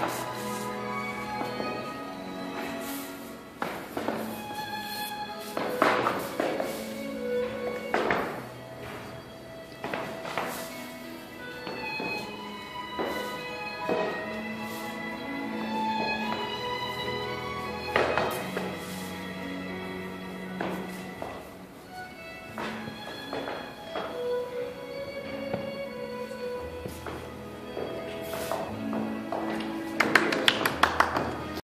ます。